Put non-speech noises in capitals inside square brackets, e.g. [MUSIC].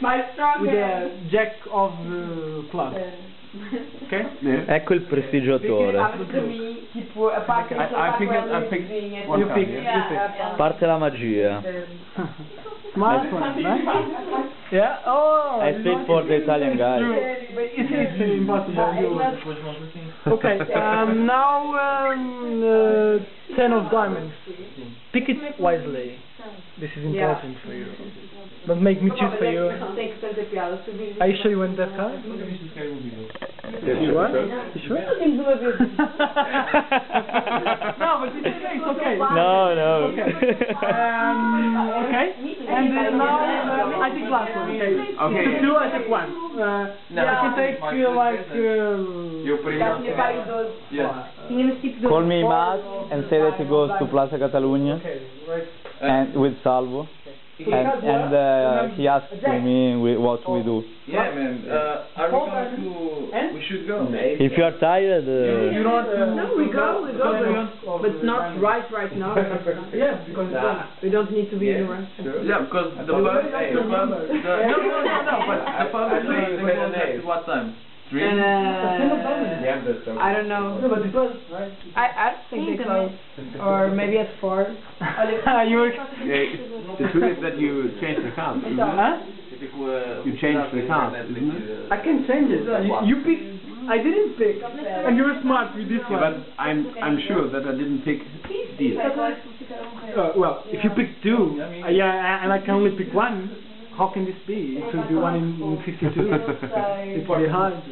My strong with the jack of uh, clubs. Okay? Ecco il prestigiatore. After me, tipo, a parte I- I pick it- I pick one You card, pick, yeah. you pick. Parte la magia. Smart one, right? Yeah? Oh! I you speak for the Italian guy. It's, it's impossible. Okay, [LAUGHS] um, now um, uh, ten of diamonds. Pick it wisely. This is important for you. Don't make me choose for you. Tem que fazer piada sobre isso. Are you sure [LAUGHS] you want that card? You are? You sure? Temos uma vez. no, but it's okay. It's okay. No, no. Um, okay. And then now uh, I take last one. Okay. Okay. To two, I take one. Uh, No. I can take uh, like. Um, You Já tinha vários Yes. Tínhamos tipo dois. Call me Matt and say that he goes to Plaza Catalunya okay. Right. and with Salvo. And, and uh, he asked me what we do. Yeah, man. Uh, are we going to? We should go. If you are tired, uh, You don't. Uh, No, we go, we go, but not right right now. [LAUGHS] Yeah, because it's done. We don't need to be in a rush. Yeah, because the pub, Hey, the pub, the, no, no, no, no, but the pub is saying they close at what time? Three. Uh, I don't know. No, but because, right? I I think they close, or maybe at four. [LAUGHS] you were. Yeah, the truth is that you changed the count. isn't it? Huh? You changed the count, isn't it? I can change it. You, you pick. I didn't pick, and you were smart with this Yeah, but one. I'm I'm sure that I didn't pick these. Uh, well, if you pick two, uh, yeah, and I can only pick one. How can this be? It will be one in, in 52. [LAUGHS] It's very hard.